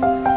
Bye.